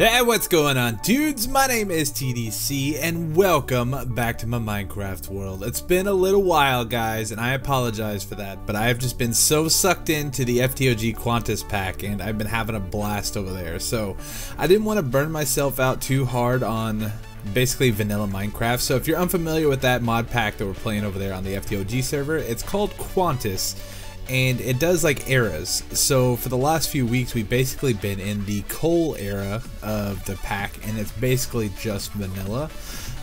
Hey, what's going on, dudes? My name is TDC, and welcome back to my Minecraft world. It's been a little while, guys, and I apologize for that, but I have just been so sucked into the FTOG Qantas pack, and I've been having a blast over there, so I didn't want to burn myself out too hard on basically vanilla Minecraft. So if you're unfamiliar with that mod pack that we're playing over there on the FTOG server, it's called Quantus and it does like eras. So for the last few weeks, we've basically been in the coal era of the pack, and it's basically just vanilla.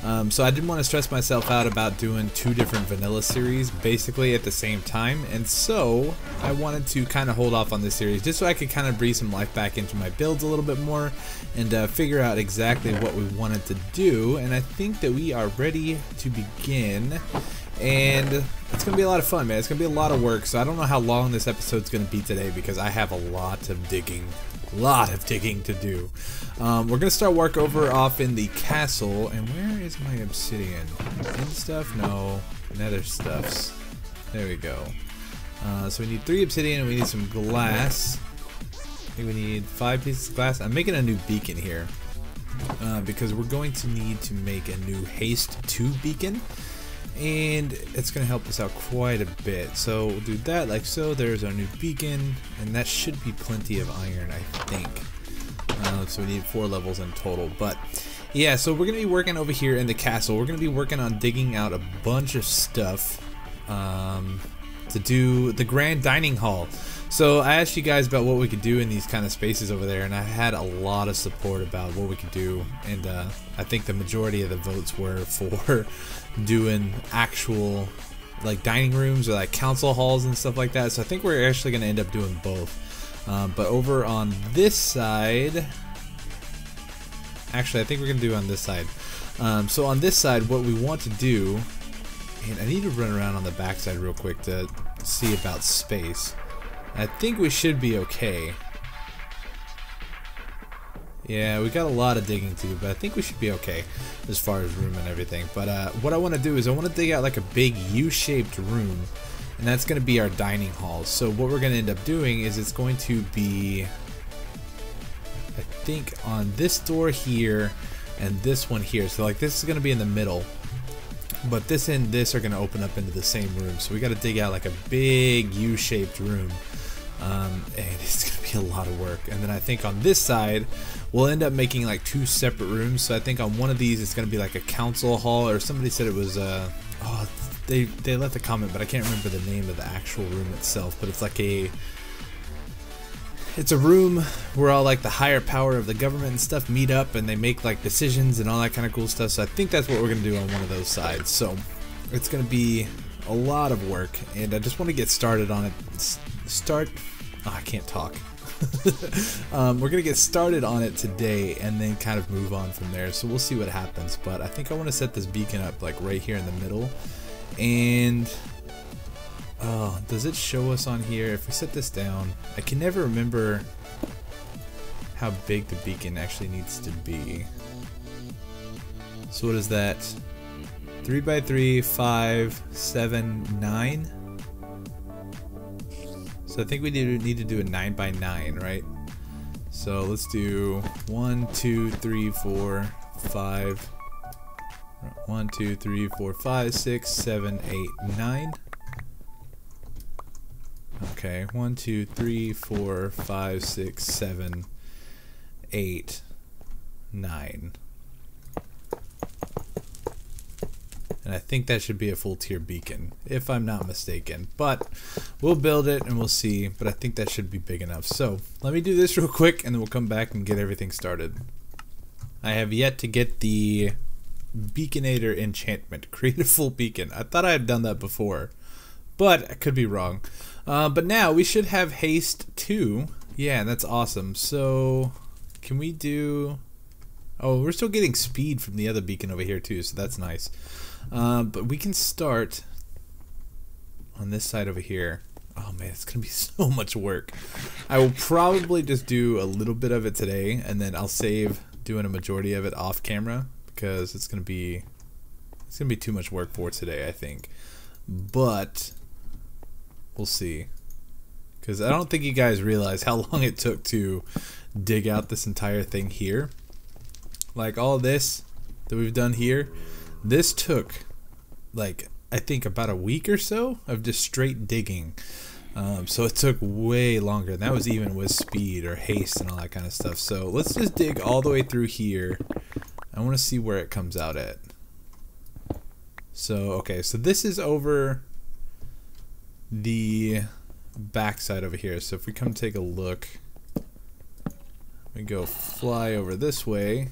Um, so I didn't want to stress myself out about doing two different vanilla series basically at the same time, and so I wanted to kind of hold off on this series just so I could kind of breathe some life back into my builds a little bit more and uh, figure out exactly what we wanted to do. And I think that we are ready to begin and it's going to be a lot of fun, man. It's going to be a lot of work, so I don't know how long this episode's going to be today because I have a lot of digging, A lot of digging to do. Um, we're to start work over off in the castle, and where is my obsidian? In stuff? No. Nether stuffs. There we go. Uh, so we need three obsidian and we need some glass. I think we need five pieces of glass. I'm making a new beacon here. Uh, because we're going to need to make a new haste 2 beacon and it's to help us out quite a bit. So we'll do that like so. There's our new beacon, and that should be plenty of iron, I think. Uh, so we need four levels in total. But yeah, so we're to be working over here in the castle. We're to be working on digging out a bunch of stuff um, to do the grand dining hall. So I asked you guys about what we could do in these kind of spaces over there, and I had a lot of support about what we could do, and uh, I think the majority of the votes were for doing actual like dining rooms or like council halls and stuff like that. So I think we're actually going to end up doing both. Um, but over on this side, actually I think we're going to do on this side. Um, so on this side, what we want to do, and I need to run around on the backside real quick to see about space. I think we should be okay. Yeah, we got a lot of digging to do, but I think we should be okay as far as room and everything. But uh, what I want to do is I want to dig out like a big U-shaped room, and that's going to be our dining hall. So what we're going to end up doing is it's going to be, I think, on this door here and this one here. So like this is going to be in the middle, but this and this are going to open up into the same room. So we got to dig out like a big U-shaped room. Um, and it's going to be a lot of work. And then I think on this side, we'll end up making like two separate rooms. So I think on one of these, it's going to be like a council hall, or somebody said it was, uh, oh, they, they left a comment, but I can't remember the name of the actual room itself, but it's like a, it's a room where all like the higher power of the government and stuff meet up and they make like decisions and all that kind of cool stuff. So I think that's what we're going to do on one of those sides. So it's going to be a lot of work and I just want to get started on it. Start, oh, I can't talk. um, we're gonna get started on it today and then kind of move on from there so we'll see what happens but I think I want to set this beacon up like right here in the middle and oh does it show us on here? If we set this down I can never remember how big the beacon actually needs to be. So what is that? 3 by 3 5 7 9 so I think we need to, need to do a 9 by 9 right? So let's do 1, 2, 3, 4, 5, 1, 2, 3, 4, 5, 6, 7, 8, 9. Okay, 1, 2, 3, 4, 5, 6, 7, 8, 9. and I think that should be a full tier beacon, if I'm not mistaken. But we'll build it and we'll see, but I think that should be big enough. So let me do this real quick and then we'll come back and get everything started. I have yet to get the Beaconator enchantment, create a full beacon. I thought I had done that before, but I could be wrong. Uh, but now we should have haste 2. Yeah, that's awesome. So can we do... Oh, we're still getting speed from the other beacon over here too, so that's nice. Uh, but we can start on this side over here. Oh man, it's gonna be so much work. I will probably just do a little bit of it today, and then I'll save doing a majority of it off camera because it's gonna be it's gonna be too much work for today, I think. But we'll see. Because I don't think you guys realize how long it took to dig out this entire thing here. like all this that we've done here, this took like I think about a week or so of just straight digging. Um, so it took way longer. And that was even with speed or haste and all that kind of stuff. So let's just dig all the way through here. I want to see where it comes out at. So, okay, so this is over the backside over here. So if we come take a look, we go fly over this way.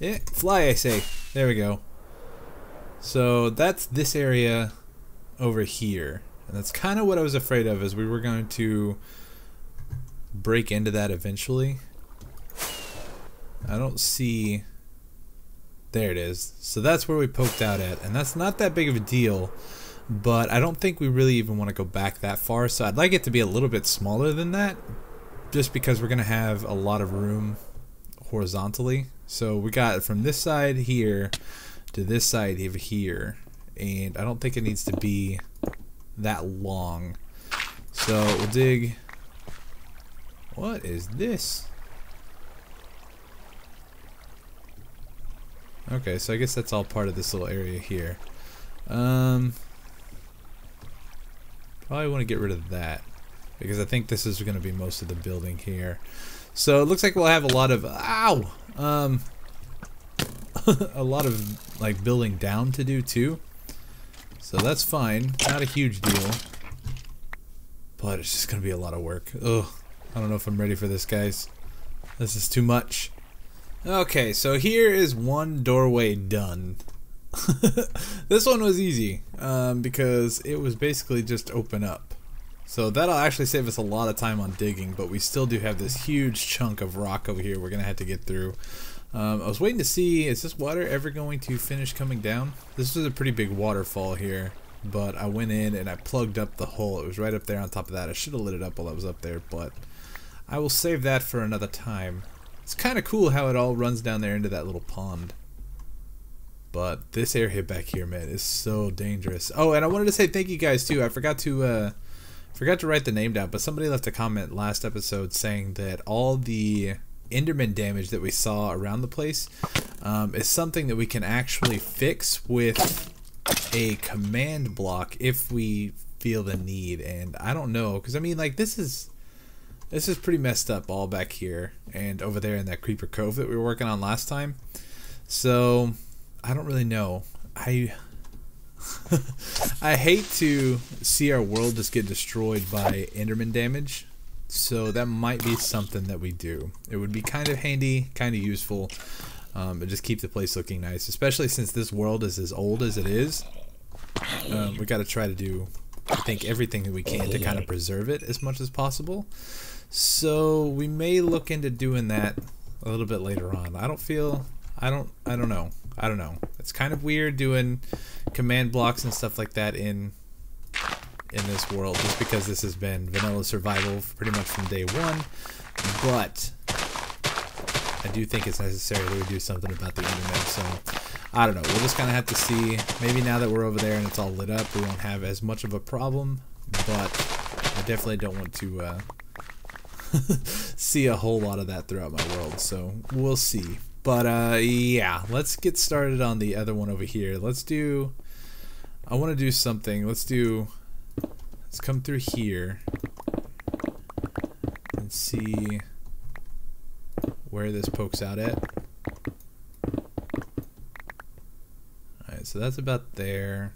Yeah, fly, I say. There we go. So that's this area over here. And that's kind of what I was afraid of, is we were going to break into that eventually. I don't see... There it is. So that's where we poked out at, and that's not that big of a deal, but I don't think we really even want to go back that far, so I'd like it to be a little bit smaller than that, just because we're going to have a lot of room horizontally. So we got from this side here to this side over here, and I don't think it needs to be that long. So we'll dig. What is this? Okay, so I guess that's all part of this little area here. Um, probably want to get rid of that because I think this is going to be most of the building here. So it looks like we'll have a lot of ow, um, a lot of like building down to do too. So that's fine. Not a huge deal. But it's just going to be a lot of work. Ugh. I don't know if I'm ready for this, guys. This is too much. Okay, so here is one doorway done. this one was easy um, because it was basically just open up. So that'll actually save us a lot of time on digging, but we still do have this huge chunk of rock over here we're going to have to get through. Um, I was waiting to see, is this water ever going to finish coming down? This was a pretty big waterfall here, but I went in and I plugged up the hole. It was right up there on top of that. I should have lit it up while I was up there, but I will save that for another time. It's kind of cool how it all runs down there into that little pond. But this area back here, man, is so dangerous. Oh, and I wanted to say thank you guys too. I forgot to uh, forgot to write the name down, but somebody left a comment last episode saying that all the Enderman damage that we saw around the place um, is something that we can actually fix with a command block if we feel the need. And I don't know, because I mean, like this is this is pretty messed up all back here and over there in that creeper cove that we were working on last time. So I don't really know. I I hate to see our world just get destroyed by Enderman damage so that might be something that we do. It would be kind of handy, kind of useful, um, and just keep the place looking nice. Especially since this world is as old as it is. Um, we got to try to do, I think, everything that we can to kind of preserve it as much as possible. So we may look into doing that a little bit later on. I don't feel, I don't, I don't know. I don't know. It's kind of weird doing command blocks and stuff like that in in this world just because this has been vanilla survival pretty much from day one. But I do think it's necessary that we do something about the internet. So I don't know. We'll just kind of have to see. Maybe now that we're over there and it's all lit up, we won't have as much of a problem. But I definitely don't want to uh, see a whole lot of that throughout my world. So we'll see. But uh, yeah, let's get started on the other one over here. Let's do. I want to do something. Let's do Let's come through here and see where this pokes out at. Alright, so that's about there.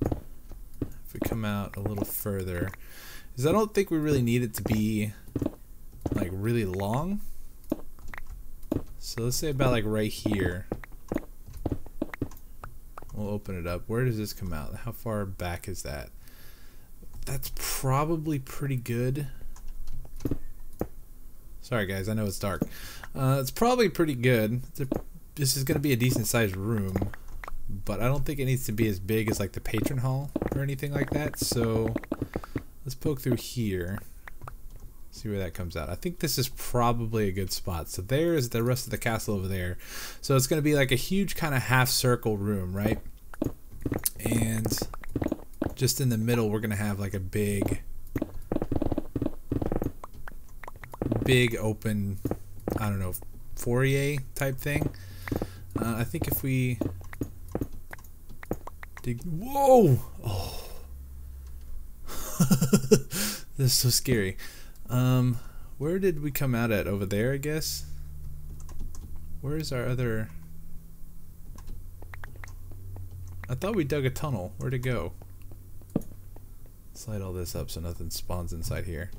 If we come out a little further, because I don't think we really need it to be like really long. So let's say about like right here. We'll open it up. Where does this come out? How far back is that? that's probably pretty good. Sorry guys, I know it's dark. Uh, it's probably pretty good. A, this is going to be a decent sized room, but I don't think it needs to be as big as like the patron hall or anything like that. So let's poke through here. See where that comes out. I think this is probably a good spot. So there is the rest of the castle over there. So it's going to be like a huge kind of half circle room, right? And just in the middle we're gonna have like a big big open I don't know foyer type thing. Uh, I think if we dig, whoa, oh, this is so scary. Um, where did we come out at over there? I guess. Where is our other? I thought we dug a tunnel. Where'd it go? Slide all this up so nothing spawns inside here.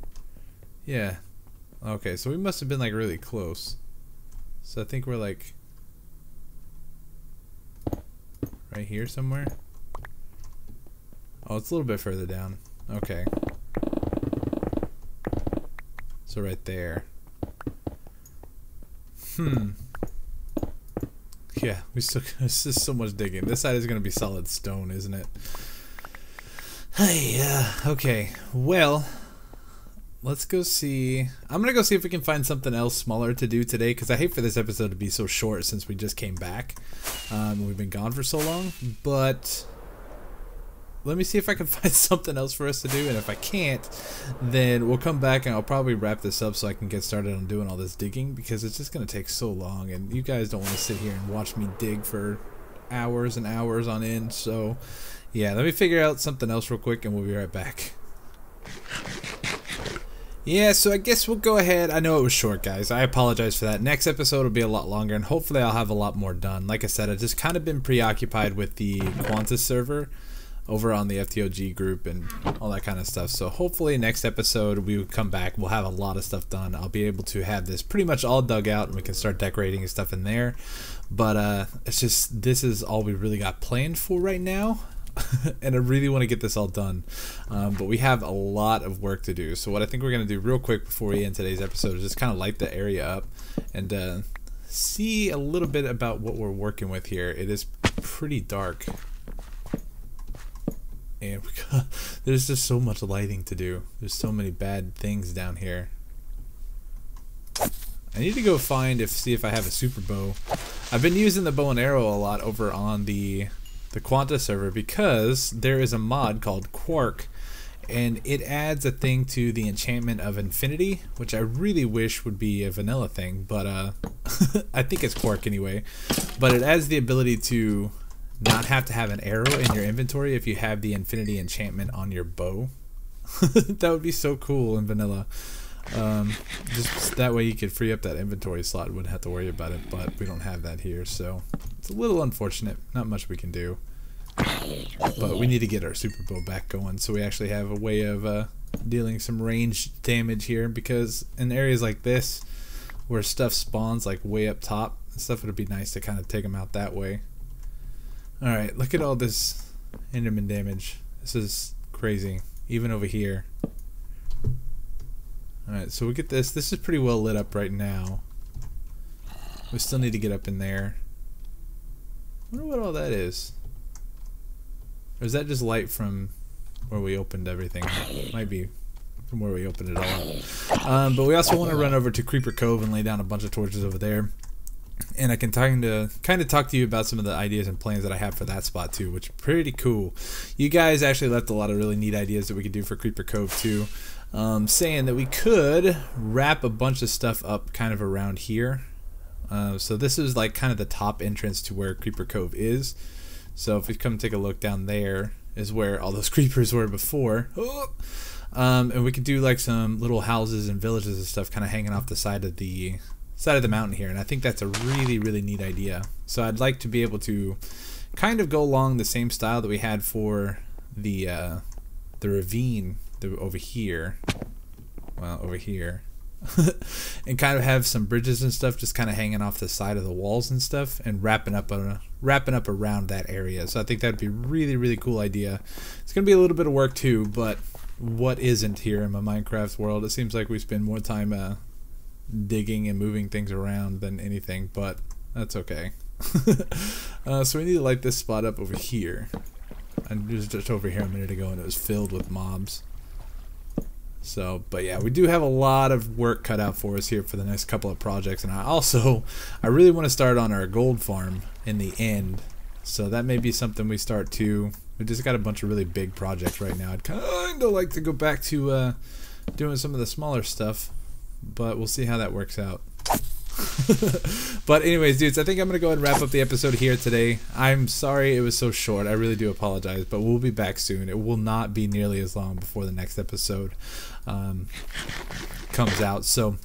Yeah. Okay, so we must have been like really close. So I think we're like right here somewhere. Oh, it's a little bit further down. Okay. So right there. Hmm. Yeah, we still. This is so much digging. This side is gonna be solid stone, isn't it? Hey, yeah. Okay. Well, let's go see. I'm gonna go see if we can find something else smaller to do today because I hate for this episode to be so short since we just came back. Um, we've been gone for so long, but let me see if I can find something else for us to do and if I can't then we'll come back and I'll probably wrap this up so I can get started on doing all this digging because it's just gonna take so long and you guys don't want to sit here and watch me dig for hours and hours on end so yeah let me figure out something else real quick and we'll be right back yeah, so I guess we'll go ahead. I know it was short, guys. I apologize for that. Next episode will be a lot longer, and hopefully I'll have a lot more done. Like I said, I've just kind of been preoccupied with the Qantas server over on the FTOG group and all that kind of stuff. So hopefully next episode we would come back. We'll have a lot of stuff done. I'll be able to have this pretty much all dug out and we can start decorating and stuff in there. But uh, it's just this is all we really got planned for right now. and I really want to get this all done. Um, but we have a lot of work to do. So what I think we're going to do real quick before we end today's episode is just kind of light the area up and uh, see a little bit about what we're working with here. It is pretty dark and there's just so much lighting to do. There's so many bad things down here. I need to go find if see if I have a super bow. I've been using the bow and arrow a lot over on the the Quanta server because there is a mod called Quark and it adds a thing to the enchantment of infinity which I really wish would be a vanilla thing but uh I think it's Quark anyway but it adds the ability to not have to have an arrow in your inventory if you have the infinity enchantment on your bow. that would be so cool in vanilla. Um, just that way you could free up that inventory slot and wouldn't have to worry about it, but we don't have that here, so it's a little unfortunate. Not much we can do. But we need to get our super bow back going so we actually have a way of uh, dealing some range damage here because in areas like this where stuff spawns like way up top stuff would be nice to kind of take them out that way. Alright, look at all this Enderman damage. This is crazy. Even over here. Alright, so we get this. This is pretty well lit up right now. We still need to get up in there. I wonder what all that is. Or is that just light from where we opened everything? Might be from where we opened it all up. Um, but we also want to run over to Creeper Cove and lay down a bunch of torches over there and I can kind of kind of talk to you about some of the ideas and plans that I have for that spot too, which pretty cool. You guys actually left a lot of really neat ideas that we could do for Creeper Cove too, um, saying that we could wrap a bunch of stuff up kind of around here. Uh, so this is like kind of the top entrance to where Creeper Cove is. So if we come take a look down there, is where all those creepers were before. Oh! Um, and we could do like some little houses and villages and stuff kind of hanging off the side of the side of the mountain here, and I think that's a really, really neat idea. So I'd like to be able to kind of go along the same style that we had for the uh, the ravine over here, well, over here, and kind of have some bridges and stuff just kind of hanging off the side of the walls and stuff, and wrapping up a, wrapping up around that area. So I think that'd be really, really cool idea. It's gonna be a little bit of work too, but what isn't here in my Minecraft world? It seems like we spend more time uh, digging and moving things around than anything, but that's okay. uh, so we need to light this spot up over here. I was just over here a minute ago and it was filled with mobs. So, but yeah, we do have a lot of work cut out for us here for the next couple of projects. And I also, I really want to start on our gold farm in the end. So that may be something we start to. We just got a bunch of really big projects right now. I'd kind of like to go back to uh, doing some of the smaller stuff but we'll see how that works out. but anyways, dudes, I think I'm gonna go ahead and wrap up the episode here today. I'm sorry it was so short. I really do apologize, but we'll be back soon. It will not be nearly as long before the next episode um, comes out. So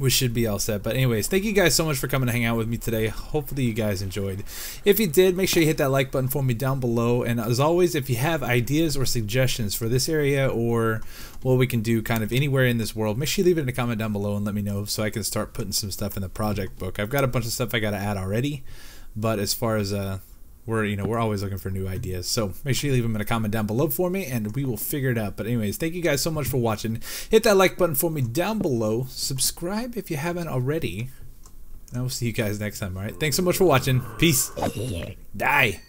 we should be all set. But anyways, thank you guys so much for coming to hang out with me today. Hopefully you guys enjoyed. If you did, make sure you hit that like button for me down below. And as always, if you have ideas or suggestions for this area or what we can do kind of anywhere in this world, make sure you leave it in a comment down below and let me know so I can start putting some stuff in the project book. I've got a bunch of stuff I got to add already. But as far as uh, we're you know we're always looking for new ideas. So make sure you leave them in a comment down below for me and we will figure it out. But anyways thank you guys so much for watching. Hit that like button for me down below. Subscribe if you haven't already. And i will see you guys next time all right thanks so much for watching. Peace. Die.